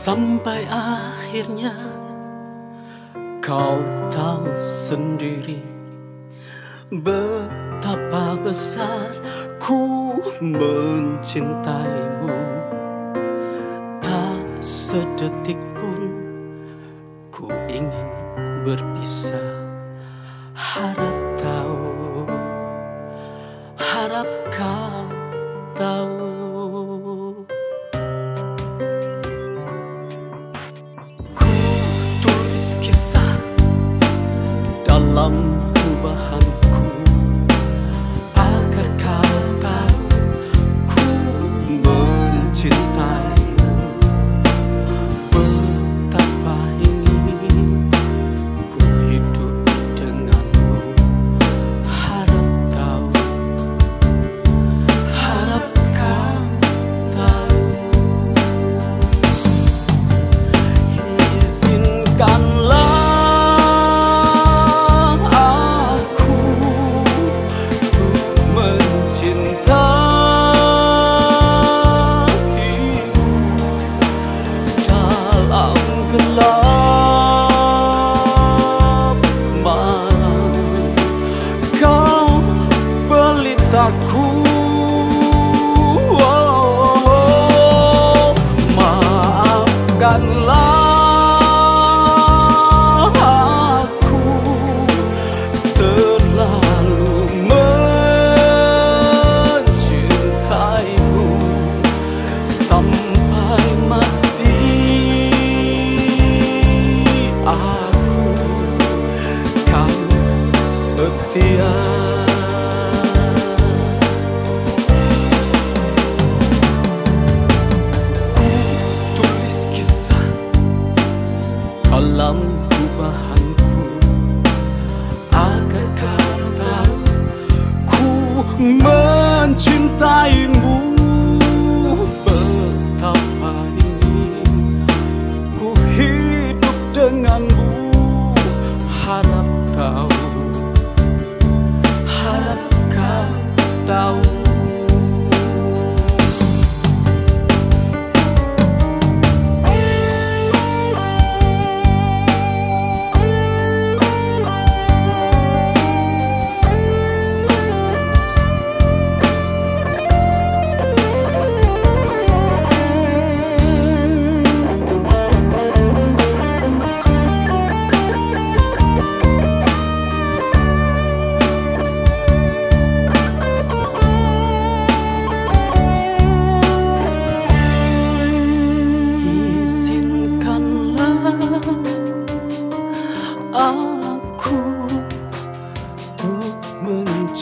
Sampai akhirnya kau tahu sendiri Betapa besar ku mencintaimu. Tak sedetik pun ku ingin berpisah. Harap dalam perubahanku bukanlah aku terlalu mencintaimu sampai mati aku kan setia mencintaimu. Betapa ingin ku hidup denganmu harap kau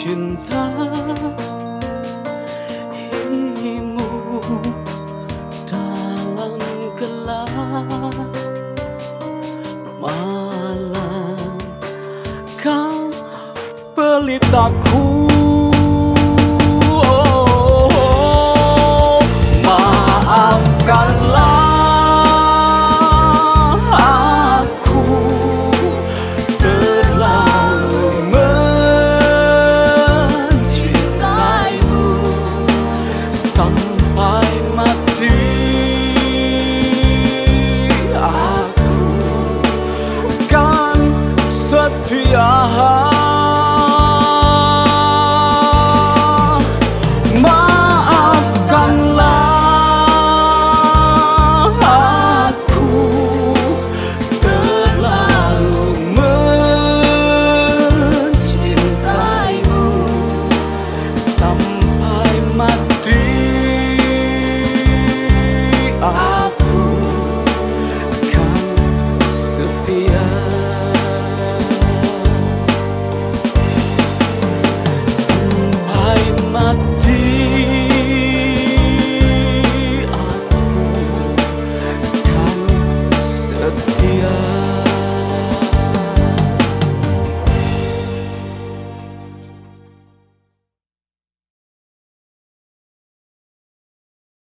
mencintaimu dalam gelap malam. Kau pelitaku